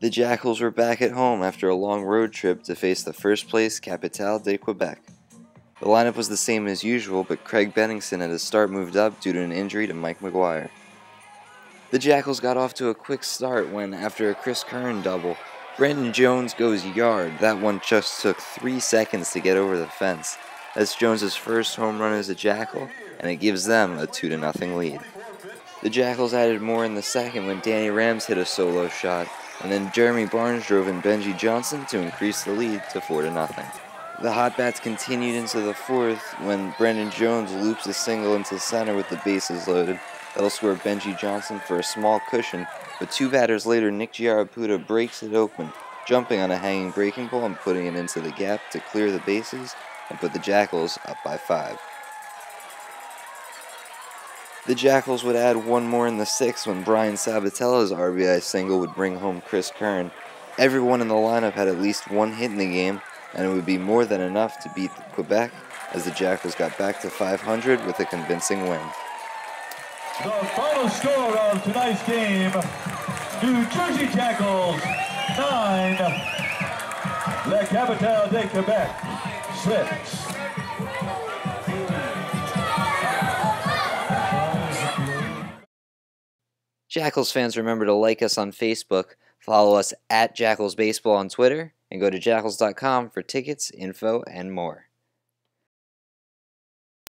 The Jackals were back at home after a long road trip to face the first place Capitale de Quebec. The lineup was the same as usual, but Craig Benningson at the start moved up due to an injury to Mike McGuire. The Jackals got off to a quick start when, after a Chris Curran double, Brandon Jones goes yard. That one just took three seconds to get over the fence. That's Jones's first home run as a Jackal, and it gives them a 2 0 lead. The Jackals added more in the second when Danny Rams hit a solo shot, and then Jeremy Barnes drove in Benji Johnson to increase the lead to 4 0. The hot bats continued into the fourth when Brandon Jones loops a single into center with the bases loaded. That'll score Benji Johnson for a small cushion, but two batters later, Nick Giarraputo breaks it open, jumping on a hanging breaking ball and putting it into the gap to clear the bases and put the Jackals up by five. The Jackals would add one more in the sixth when Brian Sabatella's RBI single would bring home Chris Kern. Everyone in the lineup had at least one hit in the game, and it would be more than enough to beat Quebec as the Jackals got back to 500 with a convincing win. The final score of tonight's game, New Jersey Jackals 9, La Capitale de Quebec 6. Jackals fans, remember to like us on Facebook, follow us at Jackals Baseball on Twitter, and go to jackals.com for tickets, info, and more.